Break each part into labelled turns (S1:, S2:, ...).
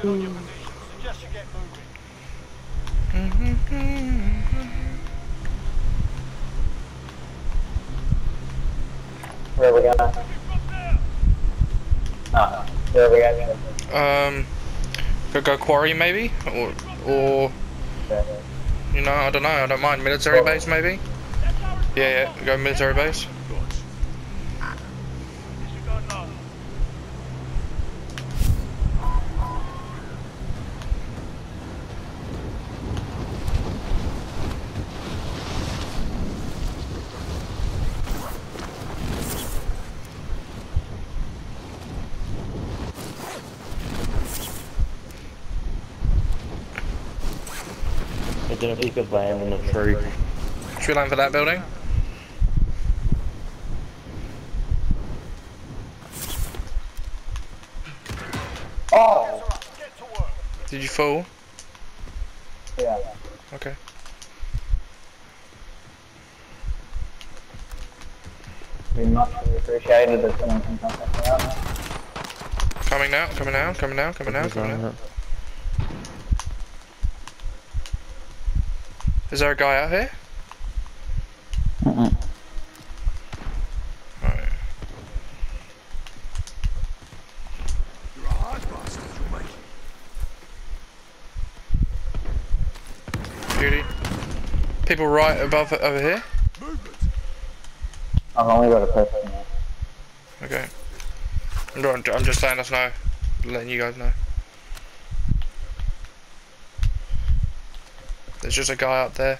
S1: closing on your position. Suggest you get moving.
S2: Where we got? Uh, where we got?
S3: Um, could go quarry maybe, or or you know I don't know. I don't mind military base maybe. Yeah, yeah, go military base.
S4: Don't know if you could land in the tree.
S3: Should we land for that building?
S2: Oh!
S1: Get to work.
S3: Did you fall?
S2: Yeah.
S3: Okay.
S2: We much appreciated that someone can contact me out.
S3: Coming now, coming now, coming now, coming now, coming now. Is there a guy out here?
S4: Mm-mm.
S3: Alright.
S1: You're a hard bastard, you mate.
S3: Beauty. People right above over here?
S1: Movement.
S2: I've only got a person now.
S3: Okay. I'm, I'm just letting us know. Letting you guys know. There's just a guy up there.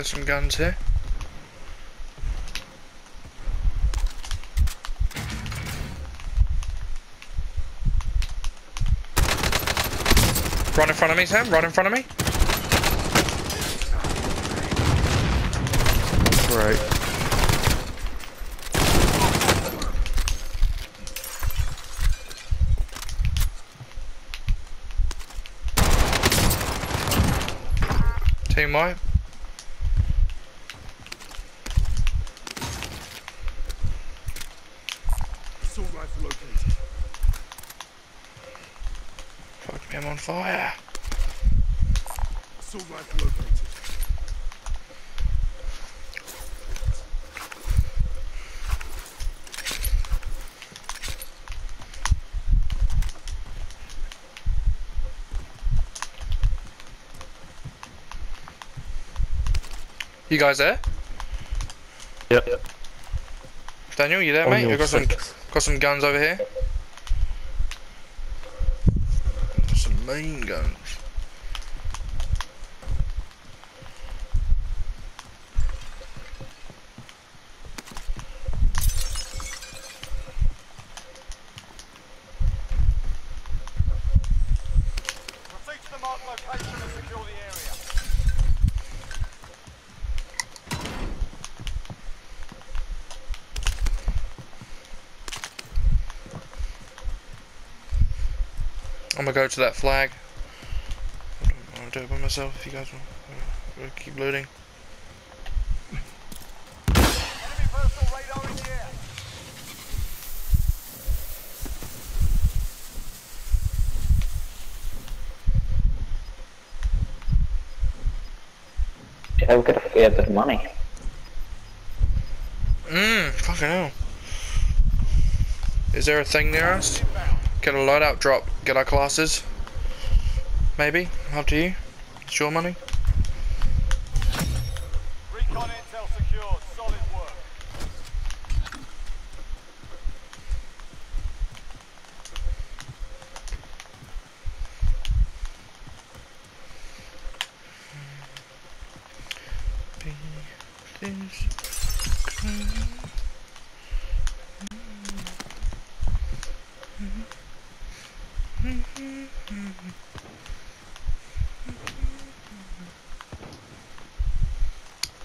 S3: There's some guns here. Right in front of me, Sam. Right in front of me.
S4: Right.
S3: Team white.
S1: Assault rifle located.
S3: Fuck me, I'm on fire.
S1: Assault rifle located.
S3: You guys there?
S4: Yep.
S3: Daniel, you there,
S4: On
S3: mate? I got some
S4: six.
S3: Got some guns over here. Some main guns.
S1: Proceed to the marked location and secure the area.
S3: I'm gonna go to that flag. I'll do it by myself if you guys want. Keep looting.
S1: Enemy personal radar in the air.
S2: Yeah, we could have a bit of money.
S3: Mmm, fucking hell. Is there a thing near us? Get a loadout drop, get our classes. Maybe, up to you. It's your money.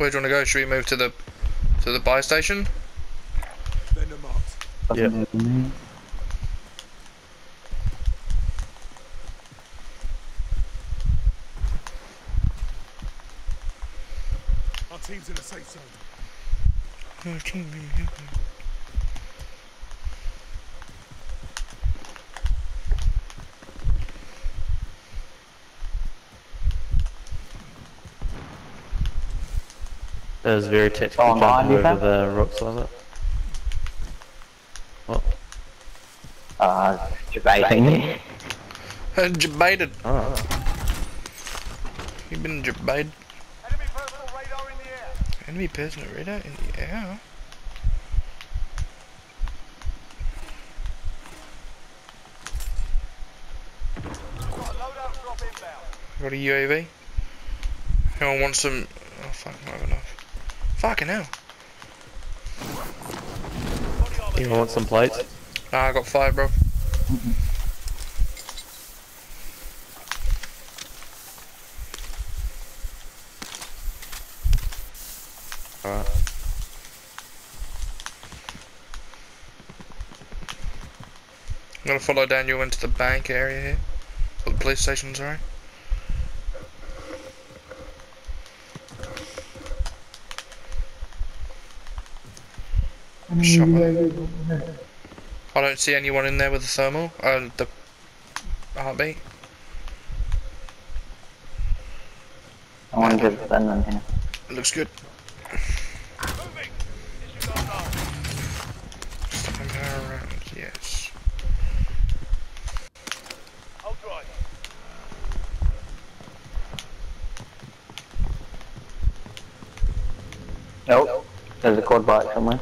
S3: Where do you want to go? Should we move to the to the buy station?
S1: Vendor marked.
S4: Yeah.
S1: Our team's in a safe zone.
S4: That was very tactical
S2: Oh, behind
S4: jumping
S2: you,
S4: over
S2: Sam?
S4: the rocks like that. What?
S2: Uh, debating me.
S3: Jebaited.
S4: Oh.
S3: You've been jebaited.
S1: Enemy personal radar in the air.
S3: Enemy personal radar in the air.
S1: Got a loadout drop inbound.
S3: Got a UAV. Anyone want some? Oh fuck, not enough. Fucking hell.
S4: You want some plates?
S3: Nah, I got five, bro.
S4: Alright.
S3: I'm gonna follow Daniel into the bank area here. Or the police station, sorry. Shot one. I don't see anyone in there with the thermal. Uh, the heartbeat.
S2: I want to give Ben in here.
S3: It looks good.
S1: Moving. Disregard now.
S3: Stopping power around. Yes.
S1: Hold drive.
S2: Nope. There's a quad bike somewhere.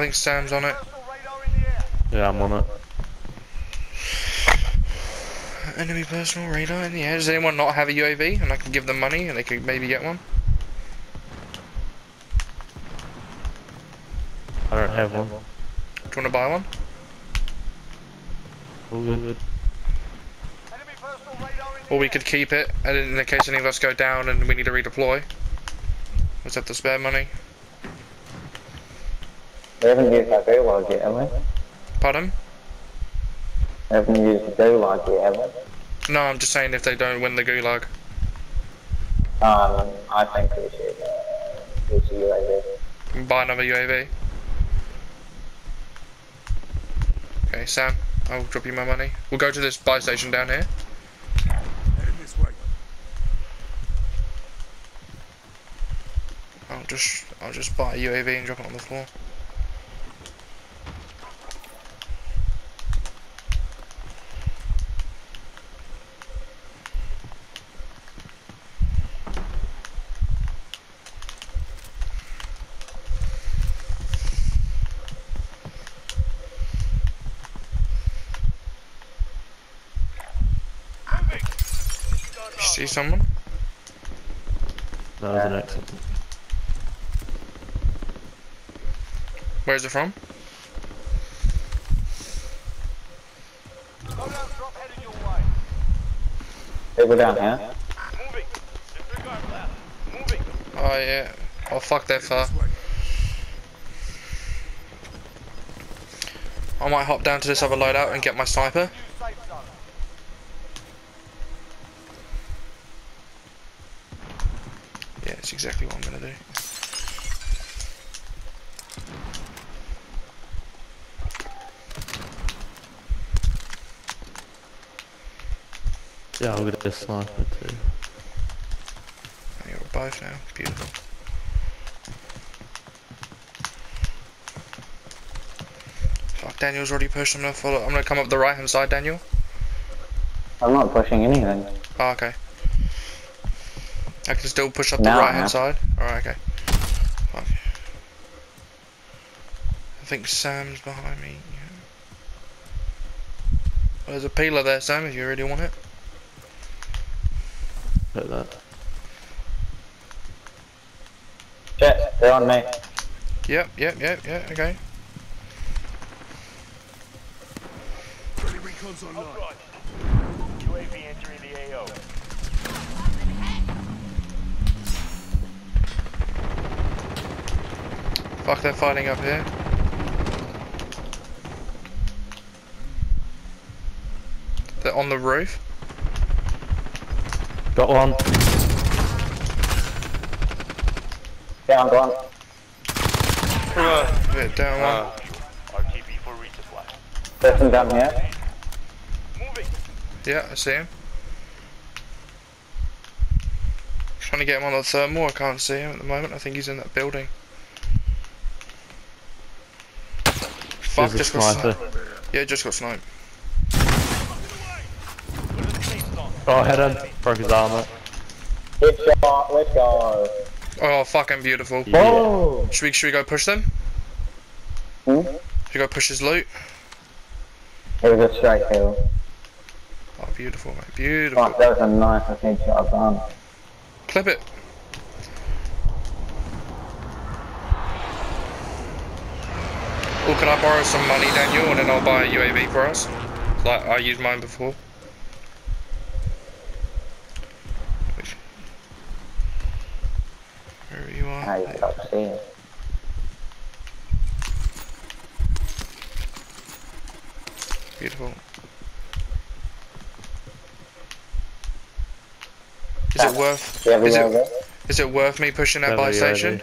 S3: I think Sam's on it.
S1: Personal radar in the air.
S4: Yeah, I'm on it.
S3: Enemy personal radar in the air. Does anyone not have a UAV? And I can give them money and they could maybe get one?
S4: I don't have one.
S3: Do you want to buy one?
S4: All good.
S1: Enemy personal radar in the
S3: Or we could keep it, and in the case any of us go down and we need to redeploy. Was that the spare money?
S2: We haven't used our gulag yet, have we?
S3: Pardon?
S2: We haven't used the gulag yet, have we?
S3: No, I'm just saying if they don't win the gulag.
S2: Um, I think we should, uh, use the UAV.
S3: Buy another UAV. Okay, Sam, I'll drop you my money. We'll go to this buy station down here.
S1: Heading this way.
S3: I'll just I'll just buy a UAV and drop it on the floor.
S1: Moving. Disregard
S3: You
S1: now.
S3: See someone?
S4: That was an uh, accident.
S3: Where's it from?
S1: Loadout drop headed your way.
S2: People down here.
S1: Moving. Disregard that. Moving.
S3: Oh yeah. Oh fuck that far. I might hop down to this other loadout and get my sniper.
S1: New safe zone.
S3: Yeah, it's exactly what I'm gonna do.
S4: Yeah, I'll get a sniper too.
S3: I got both now. Beautiful. Fuck, Daniel's already pushed. I'm gonna follow. I'm gonna come up the right hand side, Daniel.
S2: I'm not pushing anything.
S3: Oh, okay. I can still push up the
S2: No,
S3: right hand
S2: no.
S3: side. Alright, okay. Fuck. I think Sam's behind me. Yeah. Well, there's a peeler there, Sam, if you really want it.
S4: Like that.
S2: Shit, they're on me.
S3: Yep, yep, yep, yep, okay.
S1: Friendly recon's online. UAV entering the AO.
S3: Fuck, they're fighting up here. They're on the roof.
S4: Got one.
S2: Down, gone.
S3: Bit down one.
S1: RTB for resupply.
S2: There's some down here.
S1: Moving.
S3: Yeah, I see him. Trying to get him on the thermal. I can't see him at the moment. I think he's in that building. Fuck,
S4: There's
S3: just got sniped. Yeah, just got sniped.
S4: Oh, hit him. Broke his armor.
S2: Headshot, let's go.
S3: Oh, fucking beautiful.
S4: Yeah.
S2: Oh!
S3: Should we, should we go push them?
S2: Hmm?
S3: Should we go push his loot?
S2: It was a straight kill.
S3: Oh, beautiful, mate. Beautiful.
S2: Fuck, that was a nice headshot I've done.
S3: Clip it. Can I borrow some money, Daniel, and then I'll buy a UAV for us? Like I used mine before. Wherever you are.
S2: How you get upstairs.
S3: Beautiful. Is ah, it worth?
S2: Do you have
S3: Is
S2: a
S3: it?
S2: there?
S3: Is it worth me pushing that
S4: Have
S3: buy
S4: a
S3: station?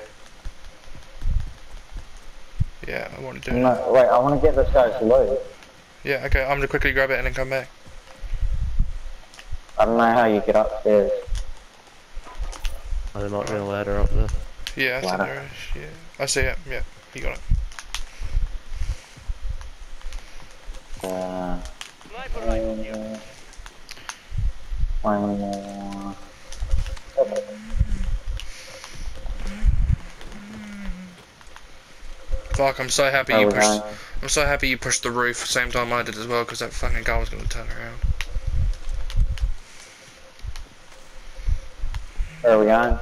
S4: UAV.
S3: Yeah, I want to do it.
S2: No, wait, I want to get this guy's loot.
S3: Yeah, okay. I'm gonna quickly grab it and then come back.
S2: I don't know how you get upstairs.
S4: Oh, there might be a ladder up there.
S3: Yeah, I think there is. Yeah, I see it. Yeah, you got it.
S2: Uh,
S1: Sniper rifle here.
S3: Fuck, I'm so happy
S2: Oh,
S3: you pushed. I'm so happy you pushed the roof same time I did as well, because that fucking guy was gonna turn around.
S2: Where are we going?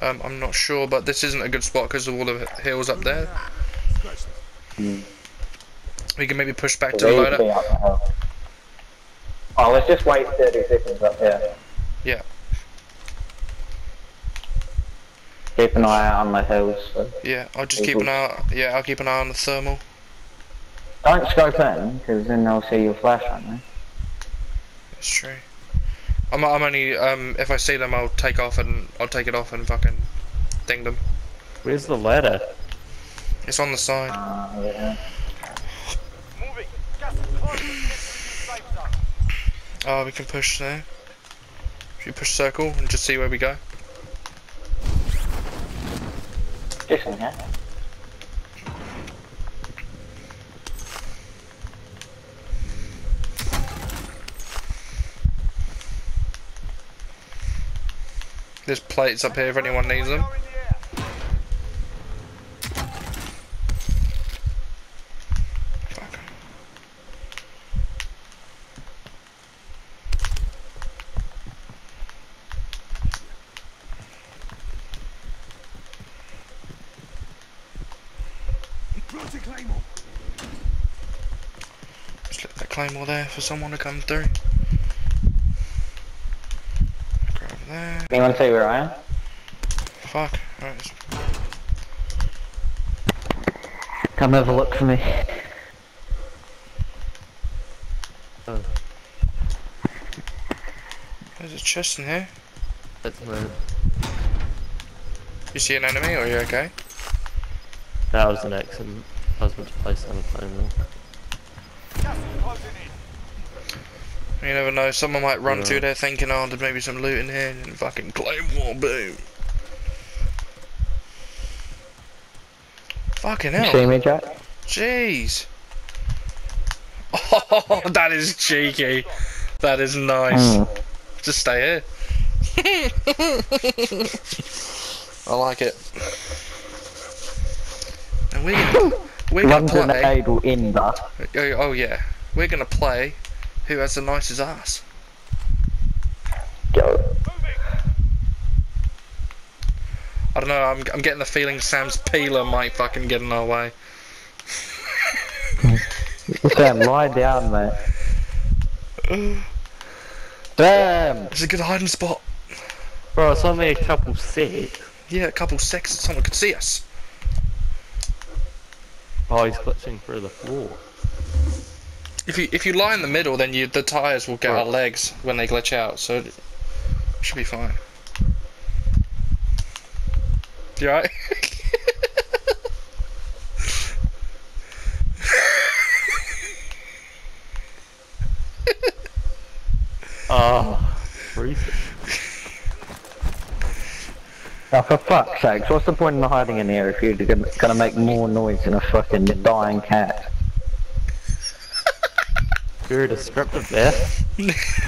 S3: Um, I'm not sure, but this isn't a good spot because of all the hills up there.
S2: Hmm.
S3: We can maybe push back to the
S2: They used to be
S3: loadout.
S2: up the hill. Oh, let's just wait 30 seconds up here.
S3: Yeah.
S2: Keep an eye out on the hills. So.
S3: Yeah, I'll just keep an eye. Yeah, I'll keep an eye on the thermal.
S2: Don't scope in, because then they'll see your flash, won't they?
S3: It's true. I'm, I'm only um if I see them, I'll take off and I'll take it off and fucking ding them.
S4: Where's the ladder?
S3: It's on the side.
S2: Uh, yeah.
S1: Moving. Gas is close to the safe zone.
S3: Oh, we can push there. Should we push circle and just see where we go? There's plates up here if anyone needs them.
S1: Radar in the air.
S3: Fuck. Just let that claymore there for someone to come through. Grab that.
S2: Anyone see where I am?
S3: Fuck. Right,
S2: Come have a look for me.
S4: Oh,
S3: there's a chest in here.
S4: that's me.
S3: You see an enemy or are you okay?
S4: That was an accident. I was meant to place on a plane
S1: Gas is closing in.
S3: You never know, someone might run
S4: Yeah.
S3: through there thinking, oh, there's maybe some loot in here, and fucking claim claymore, boom. Fucking
S2: You see me, Jack?
S3: Jeez. Oh, that is cheeky. That is nice.
S2: Hmm.
S3: Just stay here. I like it. And we're gonna, we're gonna play.
S2: grenade will end us.
S3: Oh, oh yeah, we're gonna play. Who has the nicest ass?
S2: Go.
S3: I don't know. I'm, I'm getting the feeling Sam's peeler might fucking get in our way.
S2: Sam, lie down, mate. Sam!
S3: It's a good hiding spot.
S4: Bro, it's only a couple sets.
S3: Yeah, a couple seconds, someone could see us.
S4: Oh, he's glitching through the floor.
S3: If you if you lie in the middle, then you the tires will get
S4: Right.
S3: our legs when they glitch out, so it should be fine. You alright?
S4: Oh, freezing.
S2: Now, for fuck's sakes, what's the point in hiding in here if you're gonna make more noise than a fucking dying cat?
S4: Very descriptive there.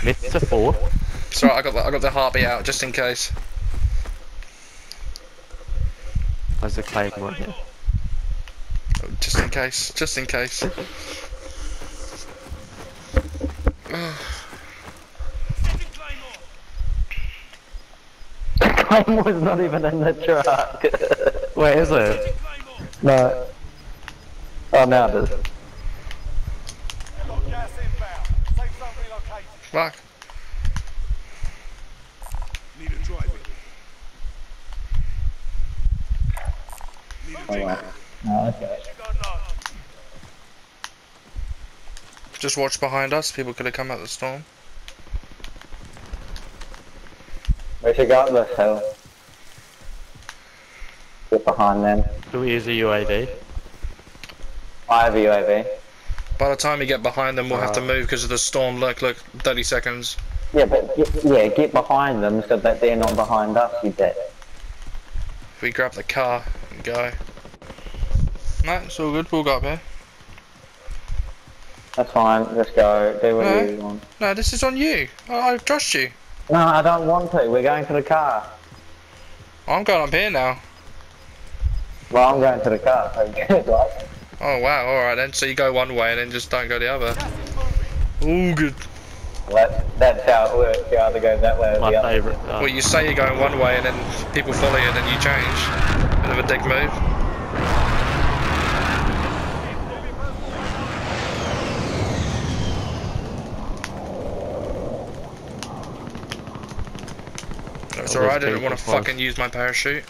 S4: Metaphor.
S3: Sorry, I got the, I got the heartbeat out just in case.
S4: There's a claymore here.
S3: Just in case. Just in case.
S2: Claymore's not even in the truck.
S4: Where is it?
S2: no. Oh, now it is.
S1: Got gas inbound. Safe zone relocated.
S3: Fuck.
S1: Need a driver.
S2: Oh, wow. Oh, okay.
S3: Just watch behind us. People could have come out the storm.
S2: We should go up this hill. Get behind them.
S4: Do we use a UAV?
S2: I have a UAV.
S3: By the time we get behind them, we'll have to
S4: Uh.
S3: move because of the storm. Look, look, 30 seconds.
S2: Yeah, but get, yeah, get behind them so that they're not behind us, you dick.
S3: If we grab the car and go. No, it's all good. We'll go up here.
S2: That's fine, Let's go, do what
S3: No.
S2: you want.
S3: No, this is on you. I, I trust you.
S2: No, I don't want to, we're going to the car.
S3: I'm going up here now.
S2: Well, I'm going to the car, so good, like.
S3: Oh wow, alright then. So you go one way and then just don't go the other. Ooh, good.
S2: That, that's how it works, you either go that way or
S4: My
S2: the other.
S4: favourite. Uh,
S3: Well, you say you're going one way and then people follow you and then you change. Bit of a dick move. It's
S4: Oh,
S3: alright, I didn't want to fucking use my parachute.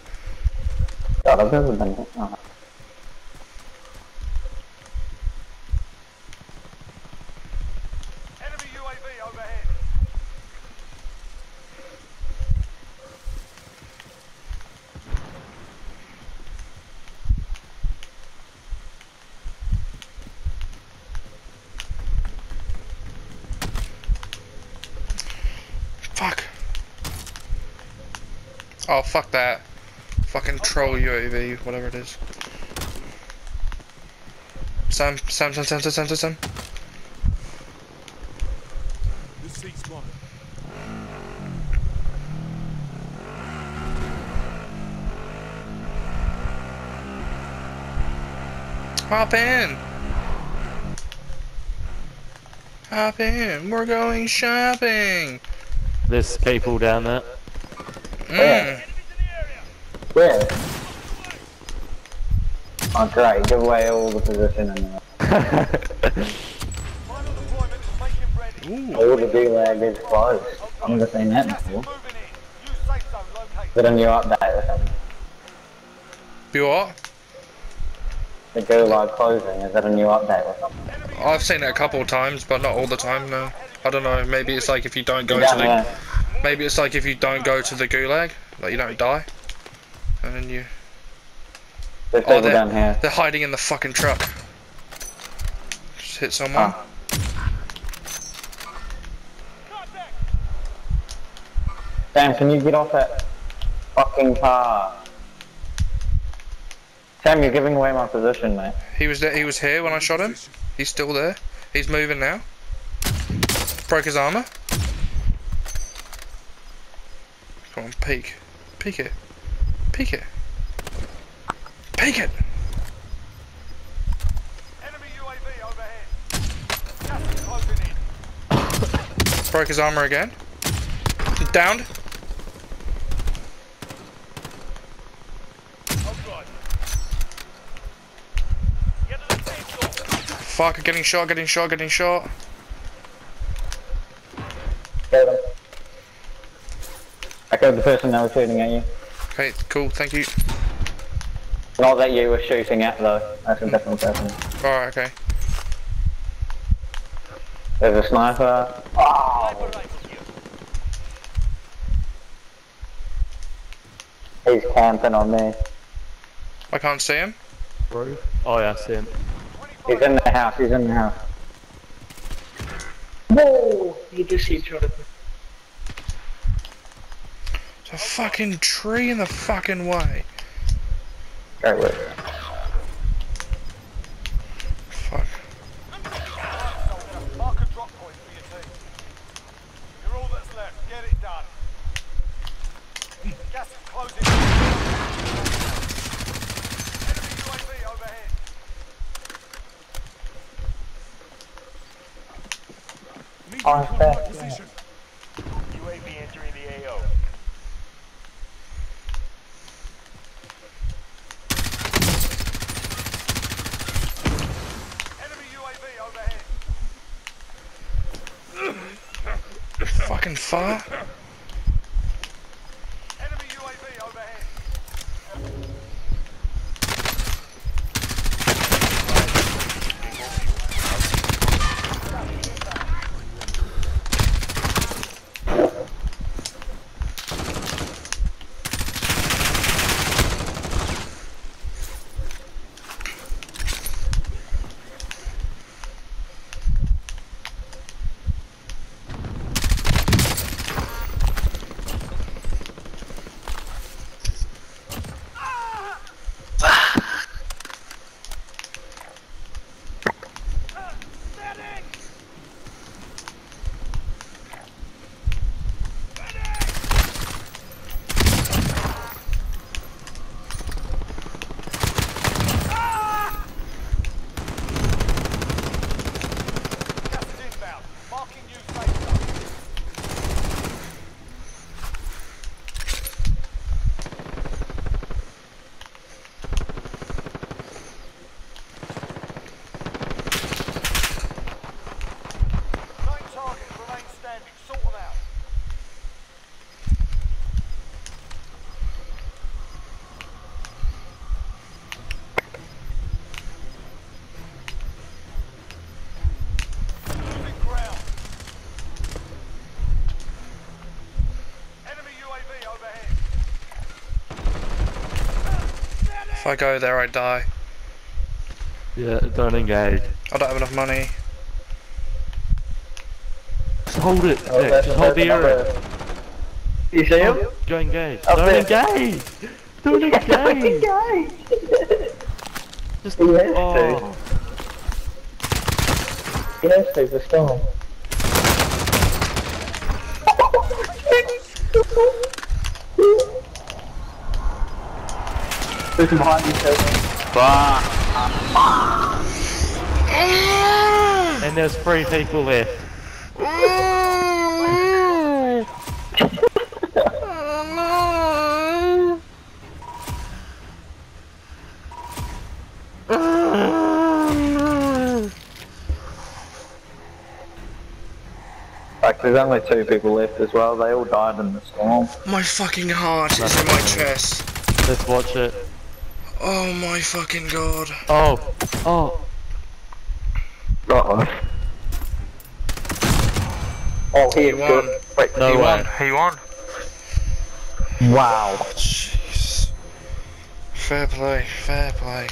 S2: God, I've never been. Oh.
S1: Enemy UAV overhead.
S3: Fuck. Oh, fuck that. Fucking troll UAV, whatever it is. Sam, Sam, Sam, Sam, Sam, Sam, Sam,
S1: seat's mine.
S3: Hop in. Hop in. We're going shopping.
S4: there's people down there.
S3: Mm.
S2: Where? Oh great, give away all the position in there.
S1: Final deployment is making
S2: All the gulag is closed. I've never seen that before.
S1: moving in. Use safe zone located.
S2: Is it a new update or something?
S3: You what?
S2: The gulag closing, is that a new update or something?
S3: I've seen it a couple of times, but not all the time. No, I don't know. Maybe it's like if you don't go to
S2: Down
S3: the. Maybe it's like if you don't go to the gulag, like you don't die, and then you.
S2: There's
S3: Oh, they're,
S2: down here.
S3: they're hiding in the fucking truck. Just hit someone.
S2: Ah. Sam, can you get off that fucking car? Sam, you're giving away my position, mate.
S3: He was there. He was here when I shot him. He's still there. He's moving now. Broke his armor. Come on, peek. Peek it. Peek it. Peek it.
S1: Enemy UAV overhead. Closing in.
S3: Broke his armor again. Downed.
S1: Outside. Get to the safe zone.
S3: Fuck, getting shot, getting shot, getting shot.
S2: Killed the person that was shooting at you.
S3: Okay, cool, thank you.
S2: Not that you were shooting at though. That's a different person.
S3: Alright, okay.
S2: There's a sniper. Oh, he's camping on me.
S3: I can't see him.
S4: Roof. Oh yeah, I see him.
S2: He's in the house. He's in the house. Whoa! He just hit shot at me.
S3: There's a fucking tree in the fucking way.
S2: Great work.
S3: Fuck.
S1: Mark a drop point for your team. You're all that's left. Get it done. Gas is closing. Enemy UAV overhead.
S2: Oh, fair.
S1: UAV entering the AO. Enemy UAV overhead.
S3: Fucking far.
S1: Enemy UAV overhead. Gas is inbound. Marking new safe zone. Nine targets remain standing. Sort them out. Losing ground. Enemy UAV overhead.
S3: If I go there, I die.
S4: Yeah, don't engage.
S3: I don't have enough money.
S4: Just hold it.
S2: Oh,
S4: Nick, just hold the
S2: person
S4: area.
S2: You see him?
S4: Go engage.
S2: Up
S4: don't
S2: there.
S4: engage. Don't engage. Just
S2: He has to.
S4: oh.
S2: Yes, there's a storm. There's behind you, Kevin.
S4: And there's three people left.
S2: Like, there's only two people left as well. They all died in the storm.
S3: My fucking heart is in my chest.
S4: Let's watch it.
S3: Oh my fucking god.
S4: Oh, oh.
S2: Uh-oh. Oh, he
S3: He won.
S2: good. Wait,
S4: No
S3: he
S4: way.
S3: won. He won.
S2: wow.
S3: Jeez. Fair play. Fair play.